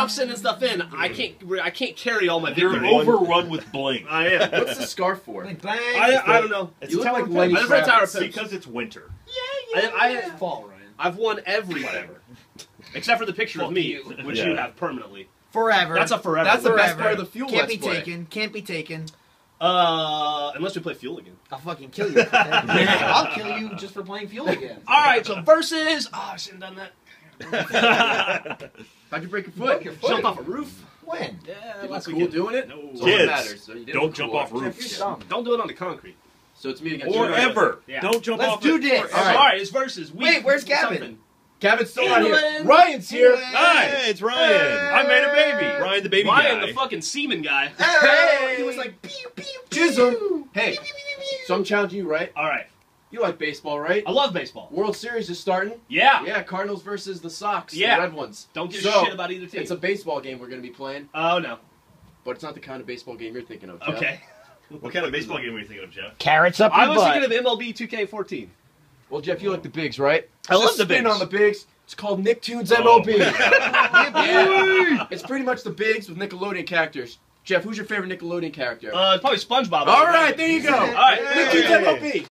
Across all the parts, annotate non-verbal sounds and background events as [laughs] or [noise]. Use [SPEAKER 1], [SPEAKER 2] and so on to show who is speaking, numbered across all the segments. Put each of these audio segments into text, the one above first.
[SPEAKER 1] stop sending stuff in, I can't. I can't carry all my
[SPEAKER 2] You're
[SPEAKER 1] victory.
[SPEAKER 2] overrun with bling.
[SPEAKER 1] I am. [laughs]
[SPEAKER 3] What's the scarf for?
[SPEAKER 1] I, I don't know.
[SPEAKER 2] It's
[SPEAKER 3] You look like
[SPEAKER 2] Pips.
[SPEAKER 3] Lenny
[SPEAKER 1] I never Tower
[SPEAKER 3] Kravitz.
[SPEAKER 1] Pips.
[SPEAKER 2] because it's winter.
[SPEAKER 1] I, I,
[SPEAKER 4] Fall, Ryan.
[SPEAKER 1] I've won everything, except for the picture of me, which you have permanently.
[SPEAKER 4] Forever.
[SPEAKER 1] That's a forever.
[SPEAKER 3] That's the
[SPEAKER 1] word.
[SPEAKER 3] best part of the fuel
[SPEAKER 4] Can't be
[SPEAKER 3] play.
[SPEAKER 4] taken. Can't be taken.
[SPEAKER 1] Uh, unless we play Fuel again.
[SPEAKER 4] I'll fucking kill you. [laughs] I'll kill you just for playing fuel again.
[SPEAKER 1] All right, so versus. Oh, I shouldn't have done that. [laughs]
[SPEAKER 3] How'd you break your foot?
[SPEAKER 4] your
[SPEAKER 1] Jump off a roof.
[SPEAKER 4] When?
[SPEAKER 1] Yeah,
[SPEAKER 3] You
[SPEAKER 1] last
[SPEAKER 3] cool
[SPEAKER 1] weekend.
[SPEAKER 3] doing it?
[SPEAKER 2] No.
[SPEAKER 3] That's all
[SPEAKER 2] Kids,
[SPEAKER 3] matters. So
[SPEAKER 2] don't
[SPEAKER 3] look
[SPEAKER 2] jump
[SPEAKER 3] cool.
[SPEAKER 2] off roofs.
[SPEAKER 4] Geoff.
[SPEAKER 1] Don't do it on the concrete.
[SPEAKER 3] So it's me against
[SPEAKER 2] Or
[SPEAKER 3] you.
[SPEAKER 2] Or ever.
[SPEAKER 1] Yeah.
[SPEAKER 2] Don't jump
[SPEAKER 4] Let's
[SPEAKER 2] off
[SPEAKER 4] do this.
[SPEAKER 1] All
[SPEAKER 3] All
[SPEAKER 1] right,
[SPEAKER 3] right.
[SPEAKER 1] it's versus. We
[SPEAKER 4] Wait, where's Gavin?
[SPEAKER 1] something.
[SPEAKER 3] Gavin's still not here. Ryan's here.
[SPEAKER 2] Hi, it's Ryan. I made a baby. Ryan the baby
[SPEAKER 1] Ryan,
[SPEAKER 2] guy.
[SPEAKER 1] the fucking semen guy.
[SPEAKER 3] Hey!
[SPEAKER 4] He was like, pew, pew, pew.
[SPEAKER 3] Chisholm. Hey, so I'm challenging you, right?
[SPEAKER 1] All right,
[SPEAKER 3] You like baseball, right?
[SPEAKER 1] I love baseball.
[SPEAKER 3] World Series is starting.
[SPEAKER 1] Yeah.
[SPEAKER 3] Yeah, Cardinals versus the Sox,
[SPEAKER 1] Yeah.
[SPEAKER 3] the Red Ones.
[SPEAKER 1] Don't give
[SPEAKER 3] So,
[SPEAKER 1] a shit about either team.
[SPEAKER 3] It's a baseball game we're going to be playing,
[SPEAKER 1] Oh no.
[SPEAKER 3] but it's not the kind of baseball game you're thinking of. Geoff.
[SPEAKER 1] Okay. [laughs]
[SPEAKER 2] What kind of baseball game were you thinking of, Geoff?
[SPEAKER 4] Carrots up
[SPEAKER 1] I was
[SPEAKER 4] butt.
[SPEAKER 1] thinking of MLB 2K14.
[SPEAKER 3] Well, Geoff, you like the bigs, right?
[SPEAKER 1] I love the
[SPEAKER 3] spin
[SPEAKER 1] bigs.
[SPEAKER 3] on the bigs. It's called Nicktoons
[SPEAKER 2] Oh,
[SPEAKER 3] MLB.
[SPEAKER 2] my [laughs]
[SPEAKER 3] yeah. It's pretty much the bigs with Nickelodeon characters. Geoff, who's your favorite Nickelodeon character?
[SPEAKER 1] Uh, probably SpongeBob.
[SPEAKER 3] All right, there you go.
[SPEAKER 1] All right.
[SPEAKER 3] Nicktoons MLB.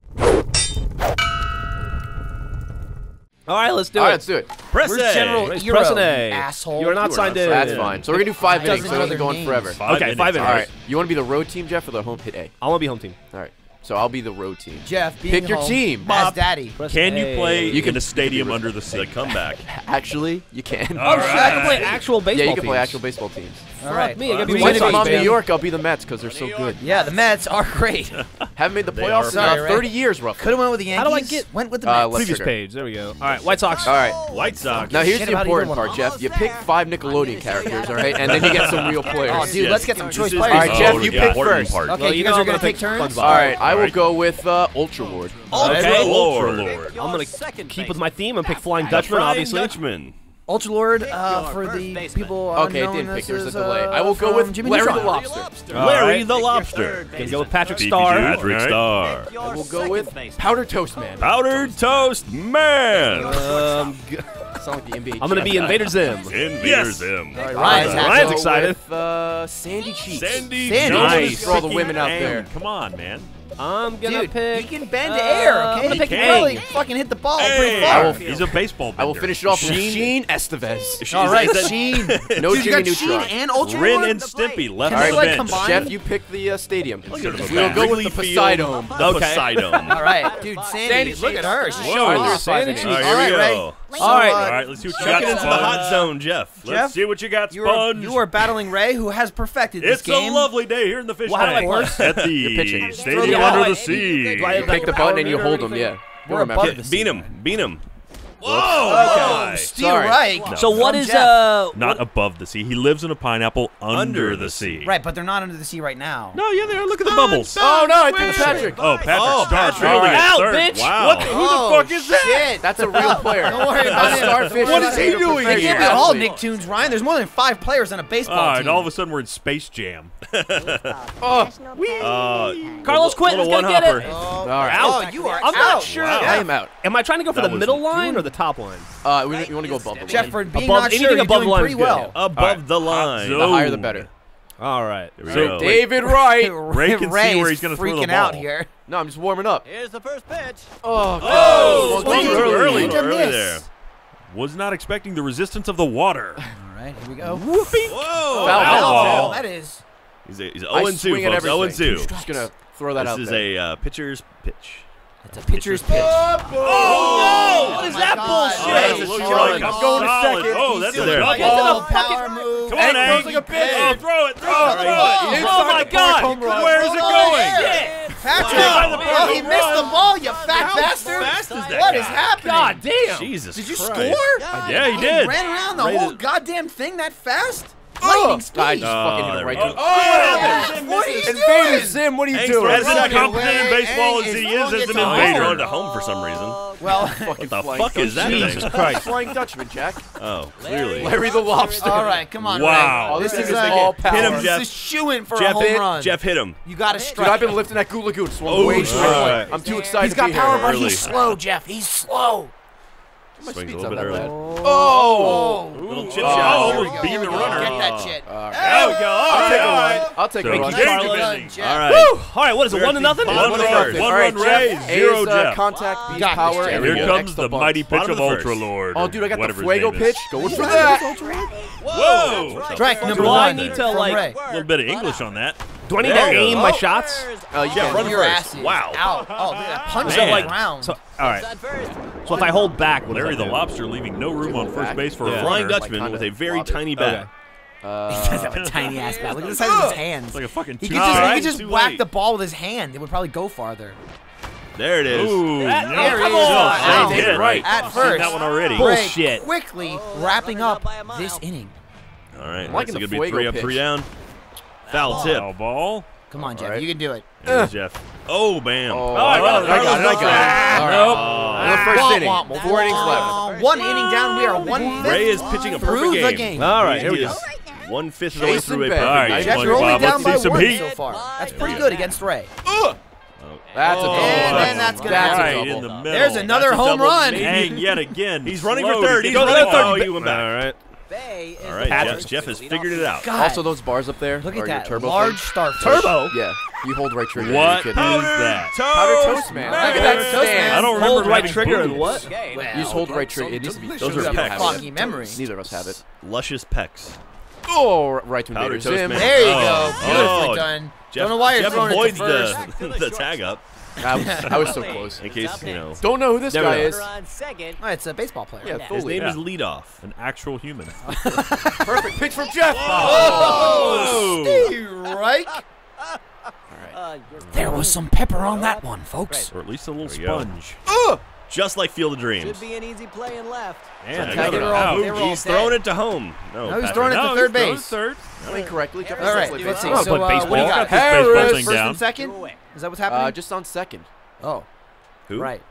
[SPEAKER 5] All right, let's do
[SPEAKER 3] All right,
[SPEAKER 5] it.
[SPEAKER 3] All right, let's do it.
[SPEAKER 5] Press
[SPEAKER 4] Where's
[SPEAKER 5] A.
[SPEAKER 4] General
[SPEAKER 5] Where's
[SPEAKER 4] Euro,
[SPEAKER 5] press an A.
[SPEAKER 4] asshole?
[SPEAKER 5] You are not
[SPEAKER 2] You
[SPEAKER 5] signed
[SPEAKER 2] not
[SPEAKER 5] in.
[SPEAKER 3] That's fine. So we're gonna do five
[SPEAKER 4] Doesn't
[SPEAKER 3] innings, so
[SPEAKER 4] know
[SPEAKER 3] it doesn't go on
[SPEAKER 4] names.
[SPEAKER 3] forever.
[SPEAKER 2] Five
[SPEAKER 5] Okay,
[SPEAKER 2] minutes.
[SPEAKER 5] five
[SPEAKER 3] All
[SPEAKER 5] innings.
[SPEAKER 3] right. You want to be the road team, Geoff, or the home hit A?
[SPEAKER 5] I want to be home team.
[SPEAKER 3] All right. So I'll be the road team.
[SPEAKER 4] Geoff, being
[SPEAKER 3] Pick your
[SPEAKER 4] home
[SPEAKER 3] team.
[SPEAKER 4] As daddy.
[SPEAKER 5] Press
[SPEAKER 2] Can you play
[SPEAKER 3] You
[SPEAKER 2] you
[SPEAKER 3] can-
[SPEAKER 2] in a stadium [laughs] under the sea? Comeback.
[SPEAKER 3] Actually, you can.
[SPEAKER 5] Oh, shit, I can play actual baseball
[SPEAKER 3] yeah, you can play actual baseball teams.
[SPEAKER 4] All right.
[SPEAKER 5] me, I gotta be
[SPEAKER 3] Even
[SPEAKER 5] White
[SPEAKER 3] if
[SPEAKER 5] Sox
[SPEAKER 3] I'm New
[SPEAKER 5] fan.
[SPEAKER 3] York, I'll be the Mets because they're so good.
[SPEAKER 4] Yeah, the Mets are great. [laughs]
[SPEAKER 3] Haven't made the
[SPEAKER 2] They
[SPEAKER 3] playoffs in
[SPEAKER 2] are.
[SPEAKER 3] uh, 30 years, roughly.
[SPEAKER 4] Could have went with the Yankees.
[SPEAKER 5] How do I get-
[SPEAKER 4] Went with the
[SPEAKER 3] Uh,
[SPEAKER 5] Previous
[SPEAKER 3] trigger.
[SPEAKER 5] page. There we go. All right, White Sox.
[SPEAKER 3] All right.
[SPEAKER 2] White Sox.
[SPEAKER 3] Now here's
[SPEAKER 4] Shit
[SPEAKER 3] the important part. Geoff. You pick five Nickelodeon characters, all right, and then you get some real [laughs] players.
[SPEAKER 4] Oh, dude,
[SPEAKER 2] Yes.
[SPEAKER 4] let's get some
[SPEAKER 2] This
[SPEAKER 4] choice players.
[SPEAKER 3] All right,
[SPEAKER 2] the
[SPEAKER 3] Geoff, you
[SPEAKER 2] important
[SPEAKER 3] pick
[SPEAKER 2] part.
[SPEAKER 3] first.
[SPEAKER 4] Okay,
[SPEAKER 5] Well,
[SPEAKER 4] you
[SPEAKER 5] know
[SPEAKER 4] guys are gonna
[SPEAKER 5] gonna
[SPEAKER 4] take
[SPEAKER 5] pick
[SPEAKER 4] turns.
[SPEAKER 3] All right, I will go with uh, Ultra Lord.
[SPEAKER 2] Okay,
[SPEAKER 5] Okay.
[SPEAKER 2] Ultra Lord.
[SPEAKER 5] I'm gonna keep with my theme and pick Flying Dutchman, obviously.
[SPEAKER 2] Dutchman.
[SPEAKER 4] Ultra Lord uh, for the people
[SPEAKER 3] Okay, it didn't pick. There's a delay.
[SPEAKER 4] uh,
[SPEAKER 3] I will go with
[SPEAKER 4] Jimmy
[SPEAKER 3] Larry the Lobster.
[SPEAKER 5] All
[SPEAKER 2] Larry
[SPEAKER 5] right.
[SPEAKER 2] the Lobster.
[SPEAKER 5] Gonna go with Patrick
[SPEAKER 2] PPG
[SPEAKER 5] Star.
[SPEAKER 2] Patrick
[SPEAKER 5] All right.
[SPEAKER 2] Star.
[SPEAKER 3] I will go with Powdered Toast Man.
[SPEAKER 2] Powdered Toast Man.
[SPEAKER 5] Um, g- [laughs]
[SPEAKER 3] Sound like the NBA.
[SPEAKER 5] I'm gonna be Invader Zim. [laughs]
[SPEAKER 2] Invader
[SPEAKER 5] Yes.
[SPEAKER 2] Zim.
[SPEAKER 3] All right,
[SPEAKER 4] Ryan's
[SPEAKER 3] Ryan's,
[SPEAKER 4] happy.
[SPEAKER 5] Ryan's
[SPEAKER 3] go
[SPEAKER 5] excited.
[SPEAKER 3] With, uh, Sandy Cheeks.
[SPEAKER 2] Sandy.
[SPEAKER 4] Sandy.
[SPEAKER 2] Nice.
[SPEAKER 3] For all the women out there.
[SPEAKER 2] Come on, man.
[SPEAKER 5] I'm gonna
[SPEAKER 4] Dude,
[SPEAKER 5] pick.
[SPEAKER 4] he can bend
[SPEAKER 5] uh,
[SPEAKER 4] to air,
[SPEAKER 5] I'm
[SPEAKER 4] okay?
[SPEAKER 5] gonna
[SPEAKER 4] He
[SPEAKER 5] pick
[SPEAKER 4] can
[SPEAKER 5] Aang.
[SPEAKER 4] really fucking hit the ball pretty far.
[SPEAKER 3] I will-
[SPEAKER 2] he's a baseball.
[SPEAKER 3] I will finish it off with
[SPEAKER 2] Sheen.
[SPEAKER 3] Sheen Estevez.
[SPEAKER 2] Is
[SPEAKER 4] All right,
[SPEAKER 2] that-
[SPEAKER 4] Sheen. [laughs]
[SPEAKER 3] No
[SPEAKER 4] Dude, you
[SPEAKER 3] Jimmy
[SPEAKER 4] got Sheen and Ultra Ren
[SPEAKER 2] and Stimpy left
[SPEAKER 4] Can
[SPEAKER 2] on the
[SPEAKER 4] like,
[SPEAKER 2] bench.
[SPEAKER 4] combine?
[SPEAKER 3] Geoff, you pick the uh, stadium.
[SPEAKER 2] Instead of a
[SPEAKER 3] We'll go with the
[SPEAKER 2] Field,
[SPEAKER 3] Poseidon.
[SPEAKER 2] The
[SPEAKER 5] Okay.
[SPEAKER 2] Poseidon.
[SPEAKER 4] All right, dude, Sandy,
[SPEAKER 3] Sandy
[SPEAKER 4] look at her. She's
[SPEAKER 2] Whoa.
[SPEAKER 4] showing
[SPEAKER 5] Sandy
[SPEAKER 4] off.
[SPEAKER 5] Cheeks.
[SPEAKER 2] All right,
[SPEAKER 4] All
[SPEAKER 2] here we
[SPEAKER 4] right,
[SPEAKER 2] go.
[SPEAKER 4] Ray.
[SPEAKER 5] All right.
[SPEAKER 4] So,
[SPEAKER 2] All right, let's see what you got.
[SPEAKER 5] it into the hot
[SPEAKER 2] zone, Geoff. Let's
[SPEAKER 4] Geoff,
[SPEAKER 2] see what you got,
[SPEAKER 4] You are,
[SPEAKER 2] Sponge.
[SPEAKER 4] you are battling Ray, who has perfected this
[SPEAKER 2] It's
[SPEAKER 4] game.
[SPEAKER 2] a lovely day here in the fish
[SPEAKER 5] Well, how do I
[SPEAKER 2] tank
[SPEAKER 5] play?
[SPEAKER 2] at the
[SPEAKER 3] You're pitching.
[SPEAKER 4] Throw
[SPEAKER 2] Stadium
[SPEAKER 4] the
[SPEAKER 2] Under the Sea.
[SPEAKER 5] Do I have
[SPEAKER 3] You pick the
[SPEAKER 5] power
[SPEAKER 3] button and you hold them, yeah.
[SPEAKER 4] We're above
[SPEAKER 3] remember.
[SPEAKER 4] the
[SPEAKER 2] Beat him. Beat him. Whoa!
[SPEAKER 4] Oh,
[SPEAKER 2] my.
[SPEAKER 4] Steel
[SPEAKER 3] Sorry.
[SPEAKER 4] Reich.
[SPEAKER 5] So what
[SPEAKER 4] from
[SPEAKER 5] is
[SPEAKER 4] Geoff.
[SPEAKER 5] uh?
[SPEAKER 2] Not above the sea. He lives in a pineapple under, the sea.
[SPEAKER 4] Right, but they're not under the sea right now.
[SPEAKER 2] No, yeah, they are. Look at the bubbles.
[SPEAKER 3] Oh, no, I think it's Patrick.
[SPEAKER 2] Oh, Patrick
[SPEAKER 5] Oh,
[SPEAKER 2] Star
[SPEAKER 5] Patrick.
[SPEAKER 2] Trailing
[SPEAKER 5] Out, bitch.
[SPEAKER 2] Wow.
[SPEAKER 5] What the-
[SPEAKER 2] Who
[SPEAKER 4] Oh,
[SPEAKER 2] the fuck is that?
[SPEAKER 4] shit.
[SPEAKER 3] That's a real [laughs] player.
[SPEAKER 4] Don't worry about
[SPEAKER 3] A
[SPEAKER 4] it.
[SPEAKER 3] starfish.
[SPEAKER 2] What is he doing
[SPEAKER 4] They can't be all Nicktoons, Ryan. There's more than five players on a baseball
[SPEAKER 2] All right,
[SPEAKER 4] team.
[SPEAKER 2] all of a sudden we're in Space Jam. [laughs]
[SPEAKER 3] Oh,
[SPEAKER 2] Uh,
[SPEAKER 5] Carlos
[SPEAKER 2] Quentin
[SPEAKER 5] is gonna get it.
[SPEAKER 3] all right.
[SPEAKER 4] Oh, you are
[SPEAKER 5] I'm not sure.
[SPEAKER 3] I am out.
[SPEAKER 5] Am I trying to go for the middle line or the top line?
[SPEAKER 3] Uh, we, you want to go above the
[SPEAKER 4] Geoff,
[SPEAKER 3] line.
[SPEAKER 4] for being
[SPEAKER 5] Above-
[SPEAKER 4] not
[SPEAKER 5] anything
[SPEAKER 4] sure, you're
[SPEAKER 5] above
[SPEAKER 4] doing
[SPEAKER 5] line is
[SPEAKER 4] pretty
[SPEAKER 5] good.
[SPEAKER 4] well.
[SPEAKER 2] Above
[SPEAKER 3] All right.
[SPEAKER 2] the line.
[SPEAKER 3] The higher the better.
[SPEAKER 5] All right.
[SPEAKER 2] There we
[SPEAKER 3] So
[SPEAKER 2] go.
[SPEAKER 3] David Wright. [laughs]
[SPEAKER 2] Ray can see where he's gonna throw the
[SPEAKER 4] freaking out here.
[SPEAKER 3] No, I'm just warming up.
[SPEAKER 6] Here's the first pitch.
[SPEAKER 3] Oh,
[SPEAKER 2] Oh,
[SPEAKER 3] God.
[SPEAKER 4] Look
[SPEAKER 2] too early,
[SPEAKER 4] early.
[SPEAKER 2] too
[SPEAKER 4] Look at
[SPEAKER 2] early
[SPEAKER 4] this.
[SPEAKER 2] there. Was not expecting the resistance of the water.
[SPEAKER 4] All right, here we go.
[SPEAKER 2] Whoopee! Whoa!
[SPEAKER 3] Foul
[SPEAKER 2] Foul
[SPEAKER 3] ball.
[SPEAKER 2] ball.
[SPEAKER 4] That is.
[SPEAKER 2] He's, a, he's
[SPEAKER 3] I
[SPEAKER 2] 0 and 2,
[SPEAKER 3] swing
[SPEAKER 2] folks. 0 and 2.
[SPEAKER 3] Just gonna throw that
[SPEAKER 2] This
[SPEAKER 3] out
[SPEAKER 2] is
[SPEAKER 3] there.
[SPEAKER 2] a uh, pitcher's pitch.
[SPEAKER 4] It's a pitcher's pitch.
[SPEAKER 5] Oh, no! Oh what is
[SPEAKER 4] my
[SPEAKER 5] that
[SPEAKER 4] God.
[SPEAKER 5] bullshit?
[SPEAKER 2] Oh,
[SPEAKER 3] Hey,
[SPEAKER 2] looks
[SPEAKER 3] strike.
[SPEAKER 2] like a
[SPEAKER 3] I'm oh, going to second.
[SPEAKER 2] Oh,
[SPEAKER 3] He's
[SPEAKER 2] that's a
[SPEAKER 3] doing
[SPEAKER 2] there.
[SPEAKER 3] it.
[SPEAKER 4] Oh,
[SPEAKER 5] Fucking-
[SPEAKER 4] power move.
[SPEAKER 2] Come on,
[SPEAKER 3] Hey,
[SPEAKER 2] Hank.
[SPEAKER 3] like a pitch.
[SPEAKER 2] Oh, throw it. Throw it. Throw
[SPEAKER 5] Oh,
[SPEAKER 2] it.
[SPEAKER 5] oh my God.
[SPEAKER 2] Where is it going?
[SPEAKER 4] Patrick.
[SPEAKER 2] Oh,
[SPEAKER 4] Oh, he missed the ball, you fat
[SPEAKER 2] How
[SPEAKER 4] bastard.
[SPEAKER 2] fast is that
[SPEAKER 4] What
[SPEAKER 2] guy?
[SPEAKER 4] is happening?
[SPEAKER 5] God damn.
[SPEAKER 2] Jesus
[SPEAKER 4] Did you
[SPEAKER 2] Christ.
[SPEAKER 4] score?
[SPEAKER 2] Yeah, he
[SPEAKER 4] He
[SPEAKER 2] did.
[SPEAKER 4] ran around the
[SPEAKER 2] Right
[SPEAKER 4] whole goddamn thing that fast?
[SPEAKER 3] Oh,
[SPEAKER 4] Lightning speed.
[SPEAKER 3] I just fucking hit
[SPEAKER 2] there
[SPEAKER 3] it
[SPEAKER 2] we
[SPEAKER 3] right
[SPEAKER 2] go.
[SPEAKER 3] to
[SPEAKER 2] Oh, oh
[SPEAKER 4] Yeah. What are you
[SPEAKER 3] Invader
[SPEAKER 4] doing?
[SPEAKER 3] Zim, what are you
[SPEAKER 2] Hank's
[SPEAKER 3] doing?
[SPEAKER 2] as incompetent in baseball as he
[SPEAKER 4] is
[SPEAKER 2] is as an invader.
[SPEAKER 4] home.
[SPEAKER 2] Going to home for some reason.
[SPEAKER 4] Oh, well,
[SPEAKER 3] Fucking
[SPEAKER 2] the fuck is that
[SPEAKER 5] Jesus Christ.
[SPEAKER 3] Flying Dutchman, Jack.
[SPEAKER 2] Oh, clearly.
[SPEAKER 3] Larry the Lobster.
[SPEAKER 4] all right, come on.
[SPEAKER 2] Wow.
[SPEAKER 3] Oh, this
[SPEAKER 4] This
[SPEAKER 3] is
[SPEAKER 4] is
[SPEAKER 3] all power.
[SPEAKER 2] Hit him,
[SPEAKER 4] This
[SPEAKER 2] Geoff.
[SPEAKER 4] is shooing for a home run.
[SPEAKER 2] Geoff hit him.
[SPEAKER 4] You got to
[SPEAKER 3] Dude. I've been lifting that Gula Goose. Swung
[SPEAKER 2] Oh,
[SPEAKER 3] way too
[SPEAKER 2] shit.
[SPEAKER 3] hard. I'm too excited
[SPEAKER 4] He's
[SPEAKER 3] to
[SPEAKER 4] got power, but he's slow, Geoff. He's slow.
[SPEAKER 3] My
[SPEAKER 2] Swings a little bit early.
[SPEAKER 3] Oh!
[SPEAKER 4] oh.
[SPEAKER 2] Little chip
[SPEAKER 3] oh.
[SPEAKER 2] shot.
[SPEAKER 3] Oh,
[SPEAKER 2] almost beat the runner.
[SPEAKER 4] Get that shit.
[SPEAKER 3] Uh,
[SPEAKER 1] there we go. All right.
[SPEAKER 3] I'll take a one. I'll take
[SPEAKER 2] so
[SPEAKER 3] a
[SPEAKER 4] one. Charlie.
[SPEAKER 2] All right.
[SPEAKER 1] Woo. All right. What is it? One to nothing.
[SPEAKER 3] One
[SPEAKER 2] One,
[SPEAKER 3] one,
[SPEAKER 2] one,
[SPEAKER 3] one One
[SPEAKER 2] run
[SPEAKER 3] raise.
[SPEAKER 2] Zero
[SPEAKER 3] A's, uh,
[SPEAKER 2] Geoff.
[SPEAKER 3] Contact beat
[SPEAKER 4] Got
[SPEAKER 3] power. And
[SPEAKER 2] Here comes the mighty pitch of Ultra Lord.
[SPEAKER 3] Oh, dude, I got the Fuego pitch. Going for that.
[SPEAKER 2] Whoa!
[SPEAKER 4] Track number
[SPEAKER 1] one. I need to like
[SPEAKER 2] a little bit of English on that?
[SPEAKER 1] Do I need to aim my oh. shots?
[SPEAKER 3] Oh, you
[SPEAKER 2] yeah, run
[SPEAKER 4] your
[SPEAKER 2] first.
[SPEAKER 4] ass.
[SPEAKER 2] Wow.
[SPEAKER 4] Out. Oh, dude, I
[SPEAKER 2] punched
[SPEAKER 4] that like round.
[SPEAKER 1] All right. So if I hold back, what
[SPEAKER 2] Larry the
[SPEAKER 1] do?
[SPEAKER 2] Lobster leaving no room on first base for
[SPEAKER 1] yeah.
[SPEAKER 2] a
[SPEAKER 1] flying
[SPEAKER 3] Dutchman
[SPEAKER 2] like
[SPEAKER 3] with a very tiny bat.
[SPEAKER 1] Okay.
[SPEAKER 3] Uh,
[SPEAKER 4] he does have a tiny ass bat. Look at the size of his hands.
[SPEAKER 2] It's like a fucking.
[SPEAKER 4] He could just, right?
[SPEAKER 2] he
[SPEAKER 4] could just whack
[SPEAKER 2] late.
[SPEAKER 4] the ball with his hand. It would probably go farther.
[SPEAKER 3] There it is.
[SPEAKER 2] Ooh,
[SPEAKER 1] that, there oh,
[SPEAKER 2] on! Oh, did right.
[SPEAKER 4] At first,
[SPEAKER 2] that one already.
[SPEAKER 1] Bullshit.
[SPEAKER 4] Quickly wrapping up this inning.
[SPEAKER 2] All
[SPEAKER 3] right, like
[SPEAKER 2] that's
[SPEAKER 3] going
[SPEAKER 2] to be three up, three down. Foul tip. Foul ball.
[SPEAKER 4] Come on,
[SPEAKER 3] Geoff. Right.
[SPEAKER 4] You can do it.
[SPEAKER 2] Uh. Geoff. Oh, bam.
[SPEAKER 3] Oh, oh
[SPEAKER 1] I got it.
[SPEAKER 3] I got it. I got it. Nope. Right. Oh. first inning.
[SPEAKER 4] Womp,
[SPEAKER 3] Four innings left.
[SPEAKER 4] One inning down. We are one.
[SPEAKER 2] Ray is pitching a perfect game.
[SPEAKER 4] game.
[SPEAKER 1] All right, here we go.
[SPEAKER 2] One fifth of the way through a perfect. game.
[SPEAKER 3] All right,
[SPEAKER 2] Geoff,
[SPEAKER 4] you're only down by one so far. That's pretty good against Ray.
[SPEAKER 3] That's a oh, double.
[SPEAKER 4] And then that's
[SPEAKER 3] going
[SPEAKER 2] right
[SPEAKER 3] to
[SPEAKER 2] in the middle.
[SPEAKER 4] There's another home run.
[SPEAKER 2] Hang yet again. [laughs]
[SPEAKER 1] He's running for third.
[SPEAKER 2] He's
[SPEAKER 1] running
[SPEAKER 2] for
[SPEAKER 1] third. All right.
[SPEAKER 2] Bay All right, Geoff, Geoff, has figured it out.
[SPEAKER 4] God.
[SPEAKER 3] Also, those bars up there
[SPEAKER 4] Look at that
[SPEAKER 3] turbo
[SPEAKER 4] large
[SPEAKER 3] thing.
[SPEAKER 1] Turbo?
[SPEAKER 3] Yeah. You hold right trigger.
[SPEAKER 2] What is that?
[SPEAKER 3] Toast Powder toast, man. Look at that
[SPEAKER 4] toast, man.
[SPEAKER 2] I don't remember
[SPEAKER 1] hold right trigger and what?
[SPEAKER 3] Well, you just hold right trigger. It needs to be.
[SPEAKER 2] Those are
[SPEAKER 4] foggy memory.
[SPEAKER 3] Neither of us have it.
[SPEAKER 2] Luscious pecs.
[SPEAKER 3] Oh, right to Invader Zim.
[SPEAKER 4] There you
[SPEAKER 2] oh.
[SPEAKER 4] go.
[SPEAKER 2] Oh.
[SPEAKER 4] Beautifully done.
[SPEAKER 2] Geoff,
[SPEAKER 4] Don't know why you're
[SPEAKER 2] Geoff
[SPEAKER 4] throwing
[SPEAKER 2] avoids the, [laughs] the tag up.
[SPEAKER 3] I was, I was so close.
[SPEAKER 2] In case, you know.
[SPEAKER 3] Don't know who this
[SPEAKER 1] Never
[SPEAKER 3] guy is.
[SPEAKER 4] Oh, it's a baseball player.
[SPEAKER 3] Yeah,
[SPEAKER 2] His name
[SPEAKER 1] yeah.
[SPEAKER 2] is Leadoff, an actual human. [laughs]
[SPEAKER 3] Perfect pitch from Geoff.
[SPEAKER 2] Oh,
[SPEAKER 4] oh. Steve Reich. Uh, there was some pepper on that one, folks.
[SPEAKER 2] Or at least a little sponge.
[SPEAKER 3] Go.
[SPEAKER 2] Just like Field of Dreams.
[SPEAKER 6] Should be an easy play and left.
[SPEAKER 2] And
[SPEAKER 3] so
[SPEAKER 2] another out.
[SPEAKER 5] He's
[SPEAKER 4] dead.
[SPEAKER 5] throwing it to home. No,
[SPEAKER 4] no he's throwing it to
[SPEAKER 2] no,
[SPEAKER 4] third base.
[SPEAKER 2] Third.
[SPEAKER 3] Correctly.
[SPEAKER 4] All right. Let's see.
[SPEAKER 1] Oh,
[SPEAKER 4] so, uh,
[SPEAKER 1] baseball.
[SPEAKER 4] what do you got?
[SPEAKER 3] Harris,
[SPEAKER 4] first
[SPEAKER 2] down.
[SPEAKER 4] and second. Is that what's uh, happening?
[SPEAKER 3] Uh, just on second.
[SPEAKER 4] Oh.
[SPEAKER 2] Who?
[SPEAKER 4] Right.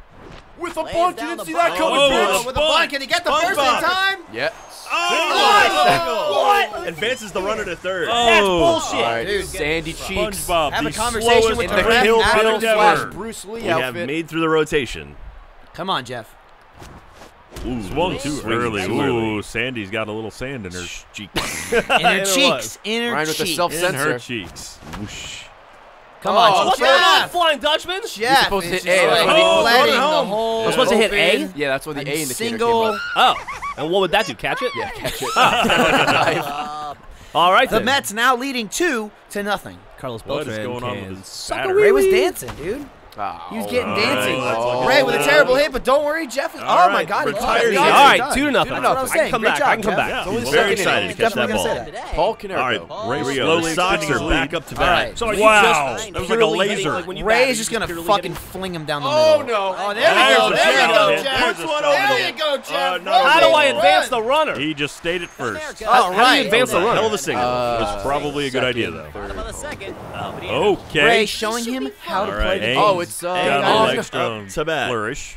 [SPEAKER 3] With a bunt, you didn't see that coming,
[SPEAKER 2] oh,
[SPEAKER 3] bitch.
[SPEAKER 4] With a
[SPEAKER 2] bunt,
[SPEAKER 4] can he get the
[SPEAKER 2] bunt
[SPEAKER 4] first in time?
[SPEAKER 3] Yeah.
[SPEAKER 5] Oh, what? what? Advances the runner to third.
[SPEAKER 2] Oh.
[SPEAKER 3] That's bullshit. Right,
[SPEAKER 4] dude.
[SPEAKER 3] Sandy cheeks.
[SPEAKER 2] SpongeBob,
[SPEAKER 4] have a conversation with the ref. Adam
[SPEAKER 3] slash Bruce Lee outfit.
[SPEAKER 2] we have made through the rotation.
[SPEAKER 4] Come on, Geoff.
[SPEAKER 2] Ooh, Swung too early. Ooh, Sandy's got a little sand in her cheeks.
[SPEAKER 4] in her [laughs] cheeks. In her
[SPEAKER 3] Ryan cheeks. with the self-censor.
[SPEAKER 2] In her cheeks. Whoosh.
[SPEAKER 4] Come
[SPEAKER 3] oh,
[SPEAKER 4] on,
[SPEAKER 1] what's going on, Flying Dutchman?
[SPEAKER 4] Geoff You're
[SPEAKER 3] supposed to hit A.
[SPEAKER 4] Like
[SPEAKER 2] oh, home.
[SPEAKER 4] the.
[SPEAKER 1] I'm supposed to hit A?
[SPEAKER 3] Yeah, that's where the A in the
[SPEAKER 4] single.
[SPEAKER 3] Came up.
[SPEAKER 1] Oh, and what would that do? Catch it?
[SPEAKER 3] Yeah, catch it. [laughs]
[SPEAKER 1] All right.
[SPEAKER 4] The
[SPEAKER 1] then.
[SPEAKER 4] Mets now leading two to nothing.
[SPEAKER 1] Carlos Beltran.
[SPEAKER 2] What is going on with his
[SPEAKER 4] Ray was dancing, dude. He was getting dancing. Ray with a terrible hit, but don't worry, Geoff is. oh my God,
[SPEAKER 2] retired.
[SPEAKER 1] All right, two to nothing.
[SPEAKER 4] Two to nothing.
[SPEAKER 1] I can come back. I can come back.
[SPEAKER 2] Very excited to catch that ball.
[SPEAKER 3] Paul Konerko.
[SPEAKER 2] All right, Ray slowly extending his back up to bat. Wow, that was like a laser.
[SPEAKER 4] Ray is just gonna fucking fling him down the middle.
[SPEAKER 3] Oh no!
[SPEAKER 4] Oh there we go. There you go,
[SPEAKER 2] Geoff.
[SPEAKER 4] There you go,
[SPEAKER 2] uh,
[SPEAKER 4] Geoff.
[SPEAKER 1] How do I advance the runner?
[SPEAKER 2] He just stayed at first.
[SPEAKER 4] Oh,
[SPEAKER 1] how do you advance the runner.
[SPEAKER 2] Hell of a single.
[SPEAKER 3] Uh,
[SPEAKER 2] it's probably a good idea though. Okay.
[SPEAKER 4] Ray showing him how to play.
[SPEAKER 3] Oh, What's uh,
[SPEAKER 2] up?
[SPEAKER 3] Got
[SPEAKER 2] an extra flourish.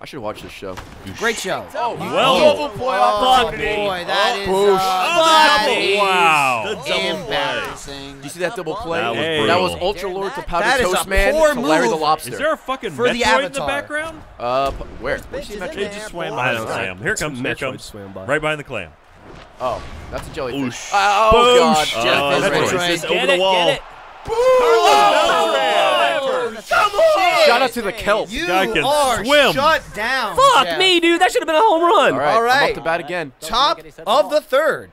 [SPEAKER 3] I should watch this show.
[SPEAKER 4] Great show.
[SPEAKER 3] Oh,
[SPEAKER 2] well,
[SPEAKER 3] double oh, play
[SPEAKER 4] oh, boy, that oh,
[SPEAKER 3] is
[SPEAKER 4] uh,
[SPEAKER 2] oh,
[SPEAKER 4] uh,
[SPEAKER 2] wow. The double play.
[SPEAKER 3] Do you see that double play?
[SPEAKER 2] That was,
[SPEAKER 6] that
[SPEAKER 3] was Ultra Lord to Powder
[SPEAKER 4] that
[SPEAKER 3] Toast Man to Larry the Lobster.
[SPEAKER 2] Is there a fucking
[SPEAKER 4] For Metroid the
[SPEAKER 2] avatar. in the background?
[SPEAKER 3] Uh, where? Where's?
[SPEAKER 2] It just swam by I
[SPEAKER 1] don't
[SPEAKER 2] clam. Here comes here
[SPEAKER 1] Metroid.
[SPEAKER 2] Right behind the clam.
[SPEAKER 3] Oh, that's a jellyfish. Oh, God.
[SPEAKER 2] Uh,
[SPEAKER 4] Metroid.
[SPEAKER 2] Over the wall.
[SPEAKER 1] Boom! Come on!
[SPEAKER 3] Shout out to the kelp.
[SPEAKER 4] You
[SPEAKER 2] guy can
[SPEAKER 4] are
[SPEAKER 2] swim.
[SPEAKER 4] shut down.
[SPEAKER 1] Fuck
[SPEAKER 4] yeah.
[SPEAKER 1] me, dude. That should have been a home run.
[SPEAKER 3] All right,
[SPEAKER 4] All right.
[SPEAKER 3] I'm up to bat again.
[SPEAKER 4] Top of the third.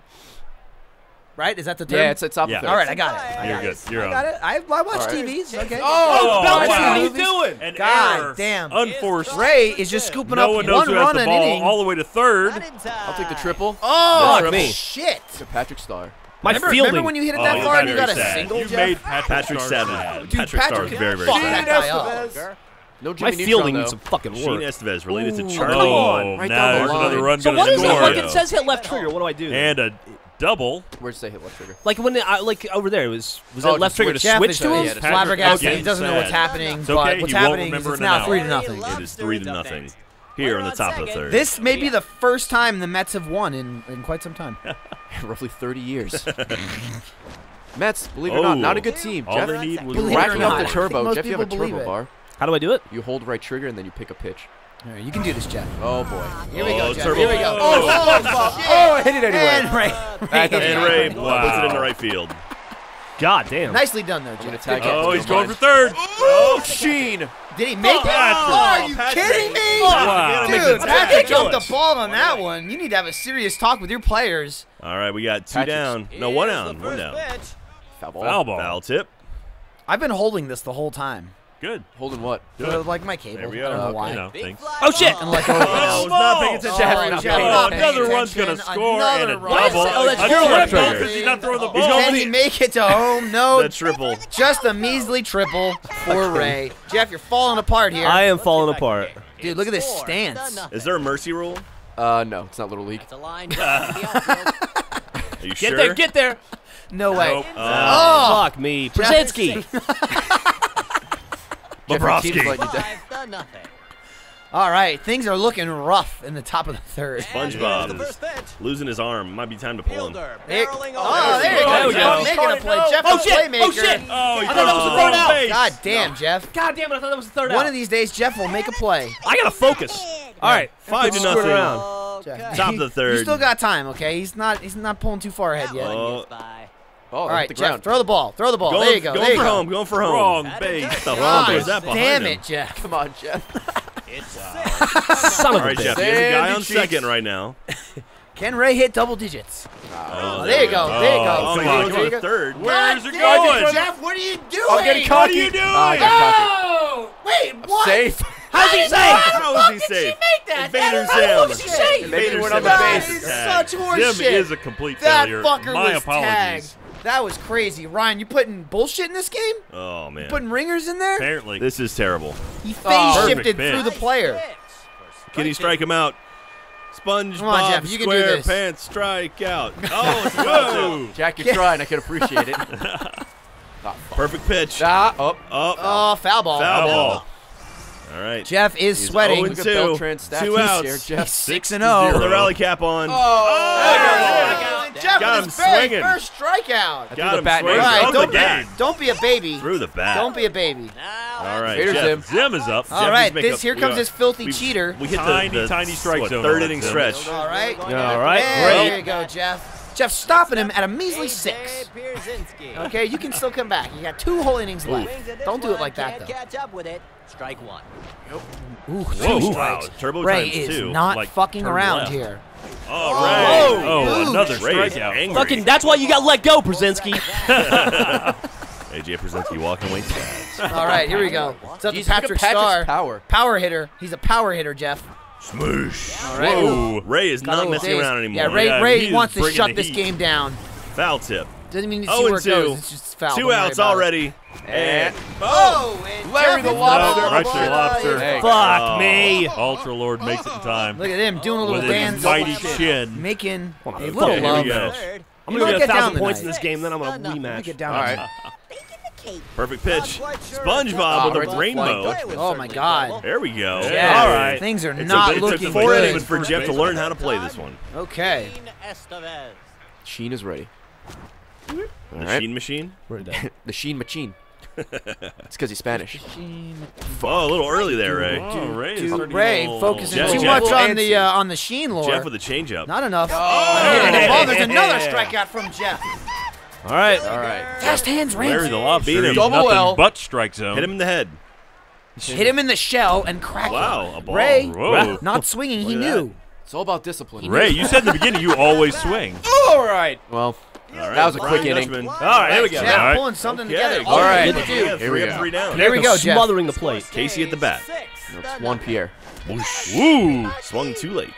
[SPEAKER 4] Right? Is that the term?
[SPEAKER 3] Yeah, it's it's top
[SPEAKER 2] yeah.
[SPEAKER 3] third.
[SPEAKER 4] All right, I got it.
[SPEAKER 2] You're
[SPEAKER 4] got
[SPEAKER 2] good.
[SPEAKER 4] It.
[SPEAKER 2] You're
[SPEAKER 4] I
[SPEAKER 2] on.
[SPEAKER 4] got it. I, I watch
[SPEAKER 3] right.
[SPEAKER 4] TVs. Okay.
[SPEAKER 1] Oh,
[SPEAKER 2] oh
[SPEAKER 1] wow. what are you doing?
[SPEAKER 2] An
[SPEAKER 4] God
[SPEAKER 2] error.
[SPEAKER 4] damn.
[SPEAKER 2] Unforced.
[SPEAKER 4] Ray is just scooping
[SPEAKER 2] no
[SPEAKER 4] up
[SPEAKER 2] one,
[SPEAKER 4] one run an inning.
[SPEAKER 2] All the way to third.
[SPEAKER 3] I'll take the triple.
[SPEAKER 4] Oh,
[SPEAKER 1] Fuck me.
[SPEAKER 4] shit.
[SPEAKER 3] Patrick Star.
[SPEAKER 1] My
[SPEAKER 4] remember,
[SPEAKER 1] fielding.
[SPEAKER 4] Remember when you hit it
[SPEAKER 2] oh,
[SPEAKER 4] that
[SPEAKER 2] oh,
[SPEAKER 4] far and you got
[SPEAKER 2] sad.
[SPEAKER 4] a single,
[SPEAKER 2] You
[SPEAKER 4] Geoff?
[SPEAKER 2] made Patrick,
[SPEAKER 5] Patrick
[SPEAKER 2] Star
[SPEAKER 5] sad.
[SPEAKER 4] Dude,
[SPEAKER 2] Patrick,
[SPEAKER 4] Patrick
[SPEAKER 2] Star very, very sad.
[SPEAKER 4] That
[SPEAKER 3] no Jimmy
[SPEAKER 1] My
[SPEAKER 3] Neutron,
[SPEAKER 1] fielding
[SPEAKER 3] though.
[SPEAKER 1] needs some fucking work.
[SPEAKER 5] Gene Estevez related
[SPEAKER 2] Ooh, to
[SPEAKER 5] Charlie.
[SPEAKER 1] Come on.
[SPEAKER 3] Right
[SPEAKER 2] now there's another run
[SPEAKER 1] So what is it? Like it says hit left trigger. What do I do?
[SPEAKER 2] And a double.
[SPEAKER 3] Where's the hit left trigger?
[SPEAKER 1] Like when I, like over there it was was
[SPEAKER 3] oh,
[SPEAKER 1] that left trigger to
[SPEAKER 3] switch
[SPEAKER 1] to him?
[SPEAKER 3] Yeah,
[SPEAKER 4] flabbergasted. He doesn't know what's happening. But what's happening it's now three to nothing.
[SPEAKER 6] It is three to nothing. Here in the top of the third.
[SPEAKER 4] This may be the first time the Mets have won in, in quite some time. [laughs] [laughs]
[SPEAKER 3] Roughly 30 years. [laughs] Mets, believe it or not,
[SPEAKER 6] Oh.
[SPEAKER 3] not a good team.
[SPEAKER 6] All
[SPEAKER 3] Geoff,
[SPEAKER 6] they need was
[SPEAKER 4] Believe it or
[SPEAKER 3] racking up the turbo. Geoff, you have a turbo
[SPEAKER 4] it.
[SPEAKER 3] bar.
[SPEAKER 1] How do I do it?
[SPEAKER 3] You hold right trigger and then you pick a pitch.
[SPEAKER 4] All right, you can do this, Geoff.
[SPEAKER 3] Oh boy.
[SPEAKER 4] Here we go,
[SPEAKER 5] Oh,
[SPEAKER 4] Geoff.
[SPEAKER 5] turbo.
[SPEAKER 4] Here we go.
[SPEAKER 5] Oh, Oh, oh, oh,
[SPEAKER 3] oh I hit it anyway.
[SPEAKER 4] And Ray.
[SPEAKER 5] And Ray Wow. puts it into right field.
[SPEAKER 1] God damn.
[SPEAKER 4] Nicely done, though, Geoff.
[SPEAKER 3] tag
[SPEAKER 4] Good
[SPEAKER 3] it.
[SPEAKER 4] job.
[SPEAKER 5] Oh, he's going for third.
[SPEAKER 3] Oh, Sheen.
[SPEAKER 4] Did he make it?
[SPEAKER 5] Patrick.
[SPEAKER 4] Oh, are you
[SPEAKER 5] Patrick.
[SPEAKER 4] kidding me?
[SPEAKER 5] Wow.
[SPEAKER 4] Dude,
[SPEAKER 5] Patrick
[SPEAKER 4] Patrick jumped the ball on that one. You need to have a serious talk with your players.
[SPEAKER 5] All right, we got two
[SPEAKER 3] Patrick's-
[SPEAKER 5] down. No, one down. One down.
[SPEAKER 3] Foul ball.
[SPEAKER 5] Foul ball. Foul tip.
[SPEAKER 4] I've been holding this the whole time.
[SPEAKER 5] Good.
[SPEAKER 3] Holding what?
[SPEAKER 5] Good.
[SPEAKER 4] Uh, like my cable.
[SPEAKER 5] There we
[SPEAKER 4] I don't know
[SPEAKER 5] go.
[SPEAKER 4] why.
[SPEAKER 5] You know, thanks.
[SPEAKER 1] Oh shit!
[SPEAKER 4] I'm like,
[SPEAKER 5] Oh,
[SPEAKER 4] oh,
[SPEAKER 5] I not paying attention. Oh,
[SPEAKER 4] Geoff,
[SPEAKER 5] Geoff,
[SPEAKER 4] not paying
[SPEAKER 5] another one's going to
[SPEAKER 4] attention.
[SPEAKER 5] score and a
[SPEAKER 4] Another run.
[SPEAKER 5] double.
[SPEAKER 1] Oh, that's
[SPEAKER 5] A
[SPEAKER 1] your one,
[SPEAKER 5] triple because he's not throwing the ball.
[SPEAKER 4] Can he make it to home? No.
[SPEAKER 5] The triple.
[SPEAKER 4] Just a measly triple for [laughs] Ray. Geoff, you're falling apart here.
[SPEAKER 1] I am falling apart.
[SPEAKER 4] Dude, look at this stance.
[SPEAKER 5] Is there a mercy rule?
[SPEAKER 3] Uh, no, it's not Little League. [laughs]
[SPEAKER 5] Are you
[SPEAKER 1] Get there, get there.
[SPEAKER 4] No way. Oh,
[SPEAKER 1] Fuck me. Pierzynski. [laughs]
[SPEAKER 3] Geoff, your
[SPEAKER 5] Bobrovsky.
[SPEAKER 3] letting you down.
[SPEAKER 4] all right. Things are looking rough in the top of the third.
[SPEAKER 5] SpongeBob losing his arm. Might be time to pull him.
[SPEAKER 4] There- oh, there you go.
[SPEAKER 1] we
[SPEAKER 4] Geoff
[SPEAKER 1] go.
[SPEAKER 4] making a play. Oh, Geoff,
[SPEAKER 1] Oh
[SPEAKER 4] the
[SPEAKER 1] shit!
[SPEAKER 4] playmaker.
[SPEAKER 1] Oh shit!
[SPEAKER 5] Oh, he
[SPEAKER 1] I thought that was the third out.
[SPEAKER 4] God damn, Geoff.
[SPEAKER 1] God damn it! I thought that was the third
[SPEAKER 4] One
[SPEAKER 1] out.
[SPEAKER 4] of these days, Geoff will make a play.
[SPEAKER 1] I gotta focus. All right,
[SPEAKER 5] Five to
[SPEAKER 1] screwing
[SPEAKER 5] nothing.
[SPEAKER 1] around.
[SPEAKER 4] Geoff.
[SPEAKER 5] Top of the third.
[SPEAKER 4] You still got time, okay? He's not. He's not pulling too far ahead yet.
[SPEAKER 5] Oh,
[SPEAKER 3] Oh,
[SPEAKER 4] All
[SPEAKER 3] hit
[SPEAKER 4] right,
[SPEAKER 3] the
[SPEAKER 4] Geoff,
[SPEAKER 3] ground.
[SPEAKER 4] throw the ball. Throw the ball.
[SPEAKER 5] going,
[SPEAKER 4] there you go.
[SPEAKER 5] Going
[SPEAKER 4] there you
[SPEAKER 5] for
[SPEAKER 4] go.
[SPEAKER 5] home. Going for home. Wrong base. The
[SPEAKER 4] God
[SPEAKER 5] hell is that behind
[SPEAKER 4] damn
[SPEAKER 5] him?
[SPEAKER 4] it, Geoff.
[SPEAKER 3] Come on, Geoff.
[SPEAKER 1] Uh, [laughs] Son
[SPEAKER 5] All
[SPEAKER 1] of a
[SPEAKER 5] right, Geoff.
[SPEAKER 1] bitch.
[SPEAKER 5] He a guy on
[SPEAKER 3] cheeks.
[SPEAKER 5] second right now. [laughs]
[SPEAKER 4] Can Ray hit double digits?
[SPEAKER 5] Oh, oh,
[SPEAKER 4] there you go, there you go.
[SPEAKER 5] Oh,
[SPEAKER 4] There
[SPEAKER 5] he's
[SPEAKER 4] you go,
[SPEAKER 5] for
[SPEAKER 4] there
[SPEAKER 5] the
[SPEAKER 4] you go.
[SPEAKER 5] third.
[SPEAKER 4] God
[SPEAKER 5] Where's it
[SPEAKER 4] damn
[SPEAKER 5] going?
[SPEAKER 4] Geoff, what are you oh, doing?
[SPEAKER 3] I'm getting
[SPEAKER 5] What are you oh,
[SPEAKER 3] doing? I got cocky.
[SPEAKER 4] Oh, wait, what?
[SPEAKER 3] Safe.
[SPEAKER 4] How's he safe?
[SPEAKER 5] How is he [laughs] safe?
[SPEAKER 4] make that?
[SPEAKER 5] Invader
[SPEAKER 4] That is
[SPEAKER 5] Zim.
[SPEAKER 4] bullshit.
[SPEAKER 5] Invader
[SPEAKER 3] went on
[SPEAKER 5] Zim
[SPEAKER 3] the
[SPEAKER 5] is
[SPEAKER 3] base.
[SPEAKER 5] tagged.
[SPEAKER 4] Such horseshit.
[SPEAKER 5] Zim is a complete
[SPEAKER 4] That
[SPEAKER 5] failure.
[SPEAKER 4] fucker
[SPEAKER 5] My
[SPEAKER 4] was
[SPEAKER 5] apologies.
[SPEAKER 4] tagged. That was crazy. Ryan, you putting bullshit in this game?
[SPEAKER 5] Oh man.
[SPEAKER 4] Putting ringers in there?
[SPEAKER 5] Apparently, this is terrible.
[SPEAKER 4] He phase
[SPEAKER 5] Oh,
[SPEAKER 4] shifted
[SPEAKER 5] perfect
[SPEAKER 4] through the
[SPEAKER 5] pitch.
[SPEAKER 4] player.
[SPEAKER 5] Can he strike him out? SpongeBob
[SPEAKER 4] Come on, Geoff, you can do
[SPEAKER 5] Square
[SPEAKER 4] this.
[SPEAKER 5] Pants strike out. [laughs] Oh, it's whoa!
[SPEAKER 3] Jack, you're trying. I can appreciate it. [laughs]
[SPEAKER 5] Perfect pitch.
[SPEAKER 3] ah, up.
[SPEAKER 5] Up.
[SPEAKER 4] Oh, foul ball.
[SPEAKER 5] Foul ball. All right.
[SPEAKER 4] Geoff is
[SPEAKER 5] He's
[SPEAKER 4] sweating.
[SPEAKER 5] 0
[SPEAKER 3] Look at
[SPEAKER 5] two.
[SPEAKER 3] Beltran's stats.
[SPEAKER 5] Two outs.
[SPEAKER 3] here, Geoff.
[SPEAKER 4] Six and
[SPEAKER 5] Put
[SPEAKER 4] zero.
[SPEAKER 5] the rally cap on.
[SPEAKER 3] Oh,
[SPEAKER 4] oh
[SPEAKER 5] Geoff
[SPEAKER 4] Got
[SPEAKER 5] him swinging.
[SPEAKER 4] first strikeout.
[SPEAKER 5] Got
[SPEAKER 3] the bat
[SPEAKER 5] swinging.
[SPEAKER 3] in.
[SPEAKER 4] All right,
[SPEAKER 5] the
[SPEAKER 4] don't
[SPEAKER 5] bat.
[SPEAKER 4] don't be a baby.
[SPEAKER 5] Through the bat.
[SPEAKER 4] Don't be a baby.
[SPEAKER 5] All right.
[SPEAKER 3] Here's
[SPEAKER 5] Geoff.
[SPEAKER 3] Zim.
[SPEAKER 5] Zim is up.
[SPEAKER 4] All
[SPEAKER 5] Geoff,
[SPEAKER 4] right,
[SPEAKER 5] he's making
[SPEAKER 4] this here comes this filthy
[SPEAKER 5] we-
[SPEAKER 4] cheater.
[SPEAKER 5] We hit
[SPEAKER 2] Tiny,
[SPEAKER 5] the, the
[SPEAKER 2] tiny strike
[SPEAKER 5] what,
[SPEAKER 2] zone
[SPEAKER 5] third inning stretch.
[SPEAKER 4] All right.
[SPEAKER 1] All right,
[SPEAKER 4] There you go, Geoff. Geoff stopping him at a measly six. Okay, you can still come back. You got two whole innings left. Don't do it like that, though.
[SPEAKER 6] Catch up with it. Strike one.
[SPEAKER 4] Ooh,
[SPEAKER 5] Whoa,
[SPEAKER 4] two
[SPEAKER 5] wow.
[SPEAKER 4] strikes.
[SPEAKER 5] Turbo
[SPEAKER 4] Ray is
[SPEAKER 5] two.
[SPEAKER 4] not
[SPEAKER 5] like,
[SPEAKER 4] fucking around
[SPEAKER 5] left.
[SPEAKER 4] here.
[SPEAKER 5] Oh, Ray.
[SPEAKER 2] Oh,
[SPEAKER 4] Huge.
[SPEAKER 2] another strikeout.
[SPEAKER 1] Fucking, that's why you got let go, Pierzynski.
[SPEAKER 5] AJ Pierzynski walking away sad.
[SPEAKER 4] All right, here we go. It's up to
[SPEAKER 3] Jeez, look
[SPEAKER 4] Patrick
[SPEAKER 3] Patrick's
[SPEAKER 4] Star.
[SPEAKER 3] power.
[SPEAKER 4] Power hitter. He's a power hitter, Geoff.
[SPEAKER 5] Smoosh.
[SPEAKER 4] All right.
[SPEAKER 5] Whoa. Ray is
[SPEAKER 4] Got
[SPEAKER 5] not messing
[SPEAKER 4] dazed.
[SPEAKER 5] around anymore.
[SPEAKER 4] Yeah, Ray,
[SPEAKER 2] Yeah,
[SPEAKER 4] Ray wants to shut this
[SPEAKER 2] heat.
[SPEAKER 4] game down.
[SPEAKER 5] Foul tip.
[SPEAKER 4] Doesn't mean you see
[SPEAKER 5] oh,
[SPEAKER 4] where
[SPEAKER 5] and
[SPEAKER 4] it goes.
[SPEAKER 5] 2.
[SPEAKER 4] It's just foul.
[SPEAKER 5] Two outs already. And
[SPEAKER 4] Oh, and
[SPEAKER 3] Larry the
[SPEAKER 4] is
[SPEAKER 3] Lobster.
[SPEAKER 4] up.
[SPEAKER 2] Right there, Lobster.
[SPEAKER 3] Hey.
[SPEAKER 1] Fuck
[SPEAKER 5] Oh.
[SPEAKER 1] me.
[SPEAKER 2] Ultra Lord makes it in time.
[SPEAKER 4] Look at him doing a little
[SPEAKER 2] With
[SPEAKER 4] dance.
[SPEAKER 2] his mighty chin.
[SPEAKER 4] Making a little
[SPEAKER 5] here
[SPEAKER 4] love.
[SPEAKER 5] go.
[SPEAKER 1] I'm gonna get a thousand points in this game, then I'm gonna
[SPEAKER 4] Let
[SPEAKER 1] rematch.
[SPEAKER 4] get down.
[SPEAKER 3] All
[SPEAKER 4] on
[SPEAKER 3] right.
[SPEAKER 5] Perfect pitch.
[SPEAKER 6] Sure
[SPEAKER 5] SpongeBob with a rainbow.
[SPEAKER 3] flank.
[SPEAKER 4] Oh my God.
[SPEAKER 5] There we go.
[SPEAKER 4] Yeah.
[SPEAKER 1] All right.
[SPEAKER 4] Things are
[SPEAKER 5] It
[SPEAKER 4] not
[SPEAKER 5] took, it
[SPEAKER 4] looking
[SPEAKER 5] took four
[SPEAKER 4] good.
[SPEAKER 5] innings for Geoff to learn how to play this one.
[SPEAKER 4] Okay.
[SPEAKER 3] Sheen is ready. All
[SPEAKER 5] The
[SPEAKER 3] right.
[SPEAKER 5] Sheen machine. [laughs]
[SPEAKER 3] The Sheen Machine. it's because he's Spanish.
[SPEAKER 5] Oh, a little early there, Ray.
[SPEAKER 2] Oh, Ray is
[SPEAKER 4] Dude, Ray
[SPEAKER 2] get a little-
[SPEAKER 4] focusing
[SPEAKER 5] Geoff-
[SPEAKER 4] too
[SPEAKER 5] Geoff
[SPEAKER 4] much on the uh, on the Sheen lore.
[SPEAKER 5] Geoff with a changeup.
[SPEAKER 4] Not enough.
[SPEAKER 5] Oh.
[SPEAKER 4] Hitting the. There's another [laughs] strikeout from Geoff.
[SPEAKER 1] All right.
[SPEAKER 3] All right.
[SPEAKER 4] Fast hands,
[SPEAKER 2] Larry
[SPEAKER 4] Ramsey.
[SPEAKER 2] the Lobster.
[SPEAKER 5] Beat him.
[SPEAKER 2] He's
[SPEAKER 3] Double
[SPEAKER 2] nothing
[SPEAKER 3] L.
[SPEAKER 2] but strike zone.
[SPEAKER 5] Hit him in the head.
[SPEAKER 4] Hit him in the shell and crack
[SPEAKER 5] Wow, a
[SPEAKER 4] it.
[SPEAKER 5] ball.
[SPEAKER 4] Ray,
[SPEAKER 2] Whoa.
[SPEAKER 4] not swinging. He
[SPEAKER 5] Look at
[SPEAKER 4] knew.
[SPEAKER 3] It's all about discipline.
[SPEAKER 2] Ray, you said in the beginning you always swing. [laughs]
[SPEAKER 1] All right.
[SPEAKER 3] Well,
[SPEAKER 5] All right,
[SPEAKER 3] That was a
[SPEAKER 5] Brian
[SPEAKER 3] quick inning.
[SPEAKER 5] Dutchman.
[SPEAKER 1] All right. Here we go.
[SPEAKER 4] Geoff
[SPEAKER 2] All right.
[SPEAKER 4] pulling something
[SPEAKER 5] Okay.
[SPEAKER 4] together.
[SPEAKER 5] All
[SPEAKER 3] right.
[SPEAKER 4] All
[SPEAKER 5] Yeah,
[SPEAKER 3] Here
[SPEAKER 5] three
[SPEAKER 3] we go.
[SPEAKER 5] three down.
[SPEAKER 4] Here we go, Geoff.
[SPEAKER 1] Smothering the plate.
[SPEAKER 5] Casey at the bat.
[SPEAKER 3] it's one Pierre.
[SPEAKER 5] Woo! Swung too late.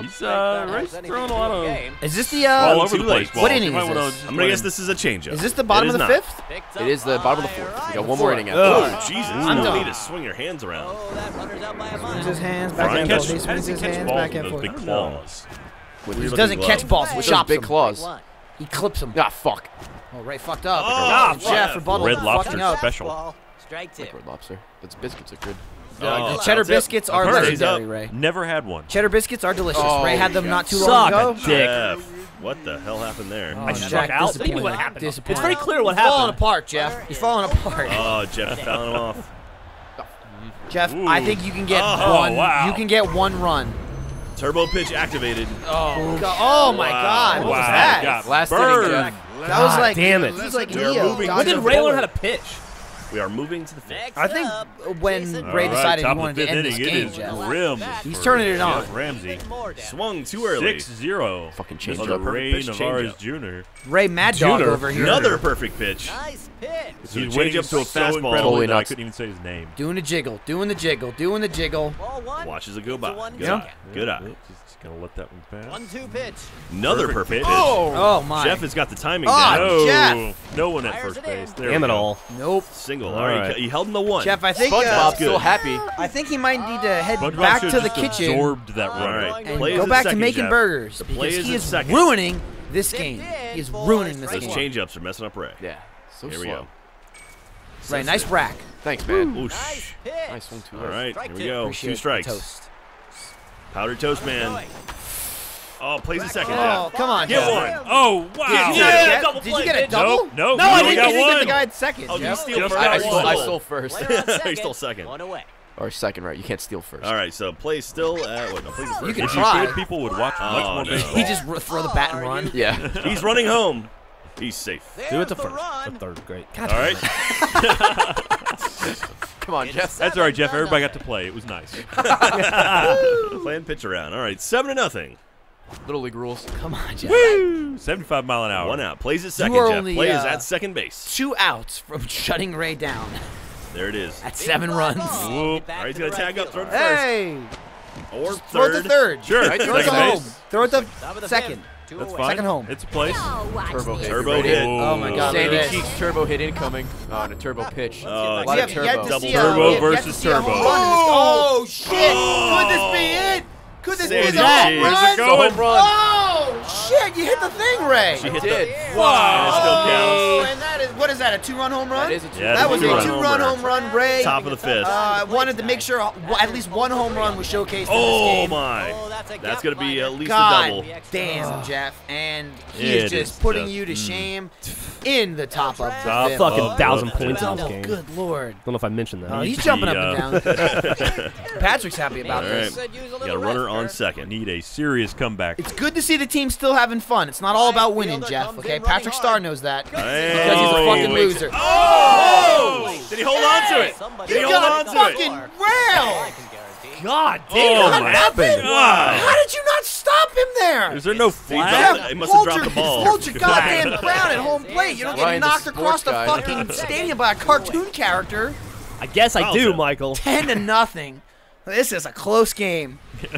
[SPEAKER 2] He's uh, Ray's throwing a lot of
[SPEAKER 4] Is this the
[SPEAKER 2] all
[SPEAKER 4] uh?
[SPEAKER 2] over the place.
[SPEAKER 5] late.
[SPEAKER 4] What inning is this?
[SPEAKER 5] I'm gonna guess this is a changeup.
[SPEAKER 4] Is this the bottom of the
[SPEAKER 5] not.
[SPEAKER 4] fifth?
[SPEAKER 3] It is the bottom of the fourth. We got one more inning after.
[SPEAKER 5] Oh. Jesus!
[SPEAKER 4] I'm
[SPEAKER 5] You
[SPEAKER 4] done.
[SPEAKER 5] need to swing your hands around.
[SPEAKER 4] Swings his hands back
[SPEAKER 5] Brian
[SPEAKER 4] and forth. He
[SPEAKER 2] does
[SPEAKER 4] swings
[SPEAKER 2] he
[SPEAKER 4] his
[SPEAKER 2] catch
[SPEAKER 4] hands
[SPEAKER 2] balls
[SPEAKER 4] back
[SPEAKER 2] with
[SPEAKER 4] and
[SPEAKER 2] those
[SPEAKER 4] forth.
[SPEAKER 2] big
[SPEAKER 5] I don't
[SPEAKER 2] claws?
[SPEAKER 4] He doesn't catch balls. He
[SPEAKER 3] with those
[SPEAKER 4] chops
[SPEAKER 3] big claws.
[SPEAKER 4] He clips them.
[SPEAKER 3] Ah, fuck.
[SPEAKER 4] Oh, Ray fucked up.
[SPEAKER 5] Oh,
[SPEAKER 4] Ah. Geoff rebuttal.
[SPEAKER 2] Red Lobster special.
[SPEAKER 6] Strike two.
[SPEAKER 3] Red lobster. Those biscuits are good.
[SPEAKER 5] Oh,
[SPEAKER 4] oh cheddar
[SPEAKER 5] that's it.
[SPEAKER 4] biscuits are
[SPEAKER 5] I've heard.
[SPEAKER 4] legendary,
[SPEAKER 5] He's
[SPEAKER 4] Ray.
[SPEAKER 2] Never had one.
[SPEAKER 4] Cheddar biscuits are delicious.
[SPEAKER 3] Oh,
[SPEAKER 4] Ray had them
[SPEAKER 3] yeah.
[SPEAKER 4] not too
[SPEAKER 1] Suck
[SPEAKER 4] long
[SPEAKER 1] a
[SPEAKER 4] ago.
[SPEAKER 1] dick.
[SPEAKER 5] Geoff, what the hell happened there?
[SPEAKER 4] Oh,
[SPEAKER 1] I
[SPEAKER 4] Jack,
[SPEAKER 1] struck out.
[SPEAKER 4] disappointed.
[SPEAKER 1] Tell you what happened.
[SPEAKER 4] Disappointed.
[SPEAKER 1] It's very clear what
[SPEAKER 4] You're falling
[SPEAKER 1] happened.
[SPEAKER 4] apart, Geoff. You're falling apart.
[SPEAKER 5] Oh, Geoff fouling him off. [laughs]
[SPEAKER 4] Geoff, I think you can get
[SPEAKER 2] Oh,
[SPEAKER 4] one.
[SPEAKER 2] wow.
[SPEAKER 4] You can get one run.
[SPEAKER 5] Turbo pitch activated.
[SPEAKER 4] Oh, oh my God! What was that?
[SPEAKER 2] Got
[SPEAKER 3] Last
[SPEAKER 2] burned.
[SPEAKER 3] inning, Geoff.
[SPEAKER 4] That was like
[SPEAKER 7] damn it.
[SPEAKER 4] This was like
[SPEAKER 5] We are
[SPEAKER 4] Neo.
[SPEAKER 5] moving-
[SPEAKER 4] dodging
[SPEAKER 7] When did
[SPEAKER 4] a
[SPEAKER 7] Ray learn how to pitch?
[SPEAKER 5] We are moving to the fifth.
[SPEAKER 4] I think when
[SPEAKER 8] Jason
[SPEAKER 4] Ray decided
[SPEAKER 2] top
[SPEAKER 4] he wanted to
[SPEAKER 2] fifth
[SPEAKER 4] end this game,
[SPEAKER 2] It is
[SPEAKER 4] Geoff.
[SPEAKER 2] Rim.
[SPEAKER 4] He's turning it
[SPEAKER 2] Geoff
[SPEAKER 4] on.
[SPEAKER 2] Ramsey.
[SPEAKER 5] Swung too early.
[SPEAKER 2] 6-0.
[SPEAKER 3] Fucking
[SPEAKER 2] Of
[SPEAKER 3] change
[SPEAKER 5] Another
[SPEAKER 3] up.
[SPEAKER 2] Ray
[SPEAKER 5] pitch,
[SPEAKER 2] Navarez. Jr.
[SPEAKER 4] Ray Mad Dog over here.
[SPEAKER 5] Another perfect pitch.
[SPEAKER 8] Nice pitch.
[SPEAKER 5] So
[SPEAKER 2] He's
[SPEAKER 5] change
[SPEAKER 2] winning
[SPEAKER 5] up to a
[SPEAKER 2] so
[SPEAKER 5] fastball.
[SPEAKER 2] incredibly
[SPEAKER 3] Holy
[SPEAKER 2] that I couldn't even say his name.
[SPEAKER 4] Doing the jiggle, doing the jiggle, doing the jiggle.
[SPEAKER 8] Ball one.
[SPEAKER 5] Watches it go by.
[SPEAKER 8] It's a one
[SPEAKER 5] Good
[SPEAKER 8] and
[SPEAKER 5] eye. Good eye.
[SPEAKER 2] Just, just gonna let that one pass.
[SPEAKER 8] One-two pitch.
[SPEAKER 5] Another
[SPEAKER 2] Perfect
[SPEAKER 5] perfect
[SPEAKER 2] pitch.
[SPEAKER 5] pitch.
[SPEAKER 4] Oh my!
[SPEAKER 5] Geoff has got the timing
[SPEAKER 4] Oh,
[SPEAKER 5] down.
[SPEAKER 2] No,
[SPEAKER 4] Geoff.
[SPEAKER 2] no one at
[SPEAKER 8] Fires
[SPEAKER 2] first base. There
[SPEAKER 7] Damn
[SPEAKER 2] we
[SPEAKER 7] it all.
[SPEAKER 4] nope.
[SPEAKER 5] Single.
[SPEAKER 2] All
[SPEAKER 5] All right.
[SPEAKER 2] right.
[SPEAKER 5] He held him to one.
[SPEAKER 4] Geoff, I think
[SPEAKER 3] SpongeBob's
[SPEAKER 4] uh,
[SPEAKER 3] still happy.
[SPEAKER 4] I think he might need to head
[SPEAKER 2] SpongeBob
[SPEAKER 4] back to the kitchen
[SPEAKER 2] absorbed that run.
[SPEAKER 5] right.
[SPEAKER 4] and go back to making burgers
[SPEAKER 5] The play
[SPEAKER 4] because he is ruining this game. He is ruining this
[SPEAKER 8] strike
[SPEAKER 5] Those
[SPEAKER 4] game.
[SPEAKER 8] one.
[SPEAKER 5] changeups are messing up Ray.
[SPEAKER 3] Yeah. So
[SPEAKER 5] Here we
[SPEAKER 3] slow.
[SPEAKER 5] go.
[SPEAKER 4] Right, nice rack.
[SPEAKER 3] Thanks, man.
[SPEAKER 5] Oosh.
[SPEAKER 8] Nice pitch.
[SPEAKER 3] Nice swing too
[SPEAKER 5] All right,
[SPEAKER 8] Strike
[SPEAKER 5] Here we go.
[SPEAKER 4] Appreciate
[SPEAKER 5] Two strikes.
[SPEAKER 4] toast.
[SPEAKER 5] Powdered toast man. Oh, plays a second.
[SPEAKER 4] Oh,
[SPEAKER 5] Geoff.
[SPEAKER 4] come on,
[SPEAKER 5] Get
[SPEAKER 4] Geoff.
[SPEAKER 5] one.
[SPEAKER 2] Oh, wow.
[SPEAKER 4] Did you,
[SPEAKER 5] Yeah,
[SPEAKER 4] get,
[SPEAKER 7] double
[SPEAKER 4] did you get a double?
[SPEAKER 2] Nope, nope.
[SPEAKER 4] No,
[SPEAKER 2] you
[SPEAKER 4] I
[SPEAKER 2] only
[SPEAKER 4] didn't
[SPEAKER 2] got
[SPEAKER 4] think
[SPEAKER 2] one.
[SPEAKER 4] the guy had second.
[SPEAKER 5] Oh, you
[SPEAKER 4] Geoff.
[SPEAKER 5] steal
[SPEAKER 2] Just
[SPEAKER 5] first.
[SPEAKER 2] got
[SPEAKER 3] I,
[SPEAKER 5] He
[SPEAKER 3] stole, I
[SPEAKER 5] stole.
[SPEAKER 3] stole first.
[SPEAKER 8] Player on
[SPEAKER 5] He
[SPEAKER 8] second.
[SPEAKER 5] stole second.
[SPEAKER 8] One away.
[SPEAKER 3] or second, right? You can't steal first.
[SPEAKER 5] All right, so play still at what? No, plays the first.
[SPEAKER 4] You can
[SPEAKER 2] If you
[SPEAKER 4] try.
[SPEAKER 2] could, people would watch much
[SPEAKER 5] Oh,
[SPEAKER 2] more
[SPEAKER 5] no.
[SPEAKER 2] baseball.
[SPEAKER 4] He just throw the bat and run.
[SPEAKER 3] Yeah.
[SPEAKER 5] He's running home. He's safe.
[SPEAKER 7] Do it the first.
[SPEAKER 8] run.
[SPEAKER 7] The third, great.
[SPEAKER 2] All right. [laughs]
[SPEAKER 3] Come on, Geoff.
[SPEAKER 2] That's all right, Geoff. Everybody got to play. It was nice. [laughs]
[SPEAKER 5] Playing pitch around. All right, seven to nothing.
[SPEAKER 3] Little league rules.
[SPEAKER 4] Come on, Geoff.
[SPEAKER 2] Woo! 75 mile an hour.
[SPEAKER 5] One out. Plays at second. Geoff.
[SPEAKER 4] only,
[SPEAKER 5] Play is
[SPEAKER 4] uh,
[SPEAKER 5] at second base.
[SPEAKER 4] Two outs from [laughs] shutting Ray down
[SPEAKER 5] There it is.
[SPEAKER 4] at seven runs.
[SPEAKER 2] Whoop.
[SPEAKER 5] All right, he's gonna tag up, throw to first,
[SPEAKER 4] Hey,
[SPEAKER 5] or
[SPEAKER 4] throw it to third.
[SPEAKER 2] Sure.
[SPEAKER 3] Right,
[SPEAKER 4] Throw it to home. Throw it to
[SPEAKER 8] the
[SPEAKER 4] second.
[SPEAKER 8] Fifth. Two
[SPEAKER 2] That's
[SPEAKER 8] away.
[SPEAKER 2] fine.
[SPEAKER 4] Second home.
[SPEAKER 2] It's a place.
[SPEAKER 3] Turbo hit.
[SPEAKER 5] Turbo hit.
[SPEAKER 4] Oh my God,
[SPEAKER 3] Sandy
[SPEAKER 4] look at.
[SPEAKER 3] Cheeks turbo hit incoming. Oh, and a turbo pitch.
[SPEAKER 5] Oh,
[SPEAKER 3] a lot of
[SPEAKER 4] you
[SPEAKER 3] turbo.
[SPEAKER 5] Double
[SPEAKER 4] see a,
[SPEAKER 2] turbo
[SPEAKER 4] you have- you have to
[SPEAKER 2] versus
[SPEAKER 4] see a home
[SPEAKER 2] turbo.
[SPEAKER 4] run in this- Oh shit! Oh. Could this be it? Could this
[SPEAKER 5] Sandy
[SPEAKER 4] be the home run?
[SPEAKER 2] Where's it going?
[SPEAKER 3] Home run.
[SPEAKER 4] Oh shit! You hit the thing, Ray.
[SPEAKER 5] She hit
[SPEAKER 3] did.
[SPEAKER 5] the.
[SPEAKER 2] Wow.
[SPEAKER 5] It still
[SPEAKER 4] Oh,
[SPEAKER 5] counts.
[SPEAKER 4] And that is what is that? A two-run home run?
[SPEAKER 3] That is a two.
[SPEAKER 2] Yeah,
[SPEAKER 4] That was a
[SPEAKER 2] two-run
[SPEAKER 4] two-run
[SPEAKER 5] home
[SPEAKER 4] home run, Ray.
[SPEAKER 5] Top of the fifth.
[SPEAKER 4] Uh, I wanted to make sure at least one home run was showcased in this
[SPEAKER 5] oh
[SPEAKER 4] game.
[SPEAKER 5] my!
[SPEAKER 8] Oh, that's a
[SPEAKER 5] That's gonna be at least
[SPEAKER 4] God
[SPEAKER 5] a double.
[SPEAKER 4] damn, Geoff, and he
[SPEAKER 2] It
[SPEAKER 4] is just putting
[SPEAKER 2] just-
[SPEAKER 4] you to
[SPEAKER 2] mm.
[SPEAKER 4] shame in the top of the
[SPEAKER 2] Top
[SPEAKER 4] fifth.
[SPEAKER 7] Fucking
[SPEAKER 2] Oh,
[SPEAKER 7] thousand points in this game.
[SPEAKER 4] good lord.
[SPEAKER 7] Don't know if I mentioned that.
[SPEAKER 4] Oh, he's jumping up and uh, down. [laughs] Patrick's happy about
[SPEAKER 5] All
[SPEAKER 4] this.
[SPEAKER 5] right.
[SPEAKER 8] Could use a
[SPEAKER 5] Got a runner on second.
[SPEAKER 2] Need a serious comeback.
[SPEAKER 4] It's good to see the team still having fun. It's not all about winning,
[SPEAKER 8] Geoff.
[SPEAKER 4] Okay, Patrick
[SPEAKER 8] hard.
[SPEAKER 4] Star knows that because he's a fucking loser.
[SPEAKER 5] Oh! Did he hold on to it? Did he
[SPEAKER 4] You
[SPEAKER 5] hold
[SPEAKER 4] got
[SPEAKER 5] on to it?
[SPEAKER 4] fucking
[SPEAKER 8] I
[SPEAKER 4] railed.
[SPEAKER 8] can.
[SPEAKER 7] God
[SPEAKER 2] Oh
[SPEAKER 7] damn.
[SPEAKER 2] my
[SPEAKER 7] happened?
[SPEAKER 2] God.
[SPEAKER 4] How did you not stop him there?
[SPEAKER 2] Is there no
[SPEAKER 5] He
[SPEAKER 2] flag?
[SPEAKER 5] dropped it. He must have
[SPEAKER 4] hold
[SPEAKER 5] dropped
[SPEAKER 4] your,
[SPEAKER 5] the ball.
[SPEAKER 4] Hold your [laughs] goddamn ground at home plate. You don't get
[SPEAKER 3] Ryan, the
[SPEAKER 4] knocked across
[SPEAKER 3] sports
[SPEAKER 4] the fucking stadium by a cartoon character.
[SPEAKER 7] I guess I do, Michael. [laughs]
[SPEAKER 4] Ten to nothing. This is a close game. [laughs]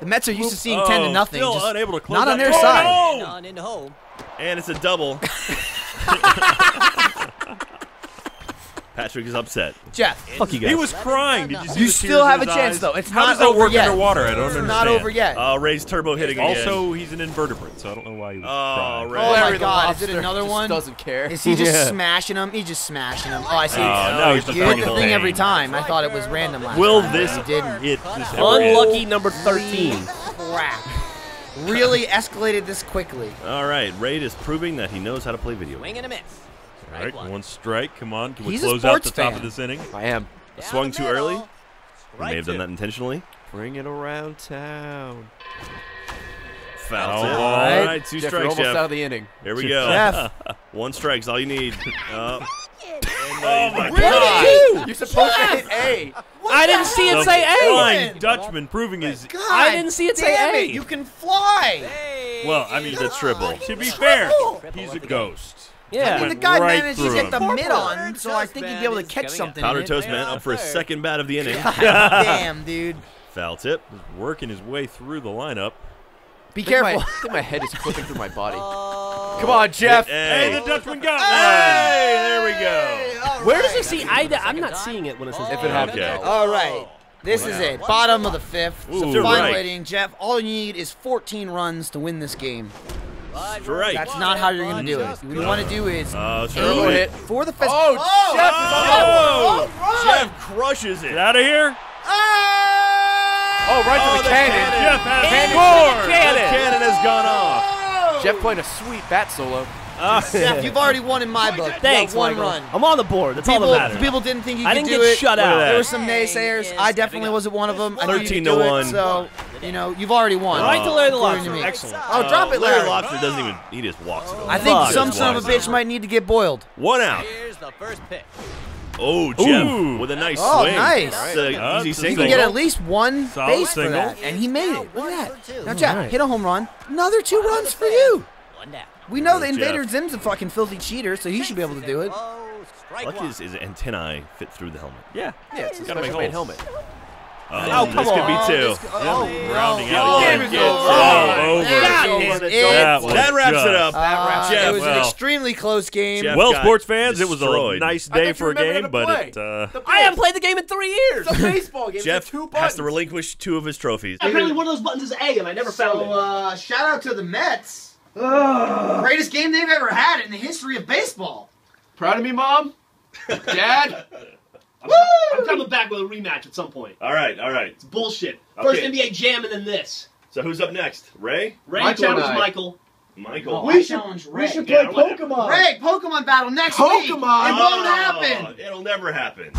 [SPEAKER 4] the Mets are used to seeing ten to
[SPEAKER 2] Oh,
[SPEAKER 4] nothing.
[SPEAKER 2] Still
[SPEAKER 4] just
[SPEAKER 2] unable to close
[SPEAKER 4] not on
[SPEAKER 2] that
[SPEAKER 4] their
[SPEAKER 2] door.
[SPEAKER 4] side.
[SPEAKER 2] Oh,
[SPEAKER 8] home.
[SPEAKER 5] And it's a double. Patrick is upset.
[SPEAKER 4] Geoff,
[SPEAKER 7] Fuck you guys.
[SPEAKER 2] He was crying. Did you see
[SPEAKER 4] you
[SPEAKER 2] the
[SPEAKER 4] still
[SPEAKER 2] tears
[SPEAKER 4] have a
[SPEAKER 2] in his
[SPEAKER 4] chance
[SPEAKER 2] eyes?
[SPEAKER 4] though. It's
[SPEAKER 2] How
[SPEAKER 4] not
[SPEAKER 2] does that
[SPEAKER 4] over
[SPEAKER 2] work
[SPEAKER 4] yet.
[SPEAKER 2] underwater? I don't
[SPEAKER 4] It's
[SPEAKER 2] understand.
[SPEAKER 4] not over yet.
[SPEAKER 5] Uh, Ray's turbo hitting again.
[SPEAKER 2] Also, he's an invertebrate, so I don't know why he was
[SPEAKER 5] Oh,
[SPEAKER 2] crying.
[SPEAKER 5] Ray.
[SPEAKER 4] Oh my
[SPEAKER 3] the
[SPEAKER 4] God, is it
[SPEAKER 3] Lobster
[SPEAKER 4] another
[SPEAKER 3] just
[SPEAKER 4] one?
[SPEAKER 3] Doesn't care.
[SPEAKER 4] Is he just
[SPEAKER 7] Yeah.
[SPEAKER 4] smashing them? He's just smashing them. Oh, I see.
[SPEAKER 2] Oh, no, he's just
[SPEAKER 4] you hit
[SPEAKER 2] bringing
[SPEAKER 4] the
[SPEAKER 2] the
[SPEAKER 4] thing
[SPEAKER 2] pain.
[SPEAKER 4] every time. I thought it was random last
[SPEAKER 2] Will
[SPEAKER 4] time.
[SPEAKER 2] this
[SPEAKER 4] He didn't.
[SPEAKER 2] hit this every-
[SPEAKER 7] Unlucky number 13.
[SPEAKER 4] Crap. Really escalated this quickly.
[SPEAKER 5] All right, Ray is proving that he knows how to play video.
[SPEAKER 8] Swing and a miss.
[SPEAKER 2] All right,
[SPEAKER 8] one.
[SPEAKER 2] one strike. Come on. Can we
[SPEAKER 4] He's a
[SPEAKER 2] close out
[SPEAKER 4] sports
[SPEAKER 2] the top
[SPEAKER 4] fan.
[SPEAKER 2] of this inning?
[SPEAKER 3] I am.
[SPEAKER 8] Down
[SPEAKER 5] Swung too early. He
[SPEAKER 8] Strike
[SPEAKER 5] may have done that intentionally.
[SPEAKER 3] Bring it around town.
[SPEAKER 2] Foul.
[SPEAKER 5] It.
[SPEAKER 2] all
[SPEAKER 5] All
[SPEAKER 2] right.
[SPEAKER 5] right, two
[SPEAKER 3] Geoff, you're
[SPEAKER 5] strikes,
[SPEAKER 3] almost
[SPEAKER 5] Geoff.
[SPEAKER 3] out of the inning.
[SPEAKER 5] Here we go.
[SPEAKER 4] Geoff. [laughs]
[SPEAKER 5] One strike's all you need. [laughs] Uh,
[SPEAKER 2] Oh my
[SPEAKER 4] Where
[SPEAKER 2] God!
[SPEAKER 4] did you?
[SPEAKER 3] You're supposed to hit A.
[SPEAKER 7] I didn't see it say A.
[SPEAKER 2] Flying Dutchman proving his.
[SPEAKER 4] God
[SPEAKER 7] I didn't see it say A.
[SPEAKER 4] it, You can fly.
[SPEAKER 8] Hey.
[SPEAKER 2] Well, I mean,
[SPEAKER 5] the triple.
[SPEAKER 2] to be fair,
[SPEAKER 4] Triple.
[SPEAKER 2] he's a ghost.
[SPEAKER 4] I
[SPEAKER 7] Yeah.
[SPEAKER 4] mean, the guy
[SPEAKER 2] right
[SPEAKER 4] managed to get the mid on, so I think he'd be able to catch something.
[SPEAKER 5] Powder
[SPEAKER 4] in it.
[SPEAKER 5] Toast Man up for his second bat of the inning. [laughs]
[SPEAKER 4] Damn, dude.
[SPEAKER 5] Foul tip.
[SPEAKER 2] Working his way through the lineup.
[SPEAKER 4] Be
[SPEAKER 3] I my,
[SPEAKER 4] careful.
[SPEAKER 3] I think my head is clipping through my body.
[SPEAKER 8] Oh.
[SPEAKER 3] Come on, Geoff.
[SPEAKER 2] Hey,
[SPEAKER 5] Hey,
[SPEAKER 2] the Dutchman got
[SPEAKER 5] Hey, there we go.
[SPEAKER 7] Where does it see? I, I'm not seeing it when it says
[SPEAKER 3] If it happens.
[SPEAKER 5] Okay.
[SPEAKER 4] All right. This is it. Bottom of the fifth.
[SPEAKER 5] Ooh,
[SPEAKER 4] so final
[SPEAKER 5] right.
[SPEAKER 4] rating, Geoff. All you need is 14 runs to win this game.
[SPEAKER 5] Strike.
[SPEAKER 4] That's not how you're gonna do it. What you want to do is
[SPEAKER 5] Uh,
[SPEAKER 4] aim
[SPEAKER 5] turbo hit.
[SPEAKER 4] for the fist.
[SPEAKER 3] Oh, Geoff is
[SPEAKER 5] Oh, Geoff crushes it.
[SPEAKER 2] Get out of here.
[SPEAKER 3] Oh, right
[SPEAKER 5] Oh,
[SPEAKER 3] to the,
[SPEAKER 5] the
[SPEAKER 3] cannon.
[SPEAKER 5] cannon.
[SPEAKER 2] Geoff has
[SPEAKER 7] Cannon.
[SPEAKER 2] scored.
[SPEAKER 5] The cannon has gone off.
[SPEAKER 3] Geoff played a sweet bat solo.
[SPEAKER 4] Geoff, you've already won in my book.
[SPEAKER 7] Thanks,
[SPEAKER 4] one
[SPEAKER 7] Michael.
[SPEAKER 4] run.
[SPEAKER 7] I'm on the board. That's
[SPEAKER 4] People,
[SPEAKER 7] all that matters.
[SPEAKER 4] people didn't think you could
[SPEAKER 7] I
[SPEAKER 4] could
[SPEAKER 7] didn't
[SPEAKER 4] do
[SPEAKER 7] get
[SPEAKER 4] it.
[SPEAKER 7] shut out.
[SPEAKER 4] There were some naysayers. I definitely wasn't one of them. I knew you could
[SPEAKER 5] 13 to
[SPEAKER 4] do it,
[SPEAKER 5] one.
[SPEAKER 4] So, you know, you've already won.
[SPEAKER 7] Right to Larry the
[SPEAKER 4] According to
[SPEAKER 7] Lobster.
[SPEAKER 4] me.
[SPEAKER 7] Excellent.
[SPEAKER 4] Oh, drop it,
[SPEAKER 5] Larry
[SPEAKER 4] Larry.
[SPEAKER 5] Lobster doesn't even. He just walks it over.
[SPEAKER 4] I think
[SPEAKER 7] Fuck.
[SPEAKER 4] some son of a bitch might need to get boiled.
[SPEAKER 5] One out.
[SPEAKER 8] Here's the first pick.
[SPEAKER 5] Oh, Geoff
[SPEAKER 2] Ooh.
[SPEAKER 5] with a nice
[SPEAKER 4] Oh,
[SPEAKER 5] swing.
[SPEAKER 4] nice.
[SPEAKER 5] That's a
[SPEAKER 2] Uh,
[SPEAKER 5] easy
[SPEAKER 2] it's a
[SPEAKER 4] You can get at least one
[SPEAKER 2] Solid
[SPEAKER 4] base for that, and he made it. Look at that. Now,
[SPEAKER 8] All
[SPEAKER 4] Jeff, hit a home run. Another two runs for you.
[SPEAKER 8] One down.
[SPEAKER 4] We know that
[SPEAKER 5] Geoff.
[SPEAKER 4] Invader Zim's a fucking filthy cheater, so he should be able to do it.
[SPEAKER 8] Oh,
[SPEAKER 5] Lucky
[SPEAKER 8] one.
[SPEAKER 5] his, his antennae fit through the helmet.
[SPEAKER 2] Yeah.
[SPEAKER 3] Yeah, it's a
[SPEAKER 2] Gotta make
[SPEAKER 3] special made helmet.
[SPEAKER 5] Oh,
[SPEAKER 7] come
[SPEAKER 5] this could be
[SPEAKER 7] on.
[SPEAKER 5] two.
[SPEAKER 4] this- oh,
[SPEAKER 2] Rounding
[SPEAKER 4] no.
[SPEAKER 2] out
[SPEAKER 4] Game
[SPEAKER 2] again.
[SPEAKER 4] is
[SPEAKER 2] Game
[SPEAKER 4] over.
[SPEAKER 2] over.
[SPEAKER 4] That
[SPEAKER 2] Game
[SPEAKER 4] is
[SPEAKER 2] over.
[SPEAKER 4] it.
[SPEAKER 2] That was
[SPEAKER 5] That wraps it
[SPEAKER 2] just-
[SPEAKER 5] up.
[SPEAKER 4] Uh,
[SPEAKER 5] Geoff,
[SPEAKER 4] it was an extremely close game.
[SPEAKER 5] Geoff
[SPEAKER 2] Well, sports fans, it was a nice day for a game, but it, uh,
[SPEAKER 7] I haven't played the game in three years.
[SPEAKER 9] It's a baseball game.
[SPEAKER 5] Geoff
[SPEAKER 9] It's two
[SPEAKER 5] has to relinquish two of his trophies.
[SPEAKER 1] Apparently, one of those buttons is A, and I never found it.
[SPEAKER 6] uh, shout out to the Mets. Greatest game they've ever had in the history of baseball.
[SPEAKER 9] Proud of me, mom? Dad? [laughs]
[SPEAKER 1] I'm coming back with a rematch at some point.
[SPEAKER 5] All right, all right.
[SPEAKER 1] It's bullshit. First
[SPEAKER 5] Okay.
[SPEAKER 1] NBA Jam and then this.
[SPEAKER 5] So who's up next? Ray?
[SPEAKER 1] Ray
[SPEAKER 9] Michael and
[SPEAKER 1] challenged
[SPEAKER 9] I.
[SPEAKER 1] Michael.
[SPEAKER 5] Michael.
[SPEAKER 6] We should, we should play
[SPEAKER 1] Yeah.
[SPEAKER 6] Pokemon. Ray, Pokemon battle next
[SPEAKER 9] Pokemon.
[SPEAKER 6] week. It won't
[SPEAKER 5] Oh,
[SPEAKER 6] happen.
[SPEAKER 5] It'll never happen.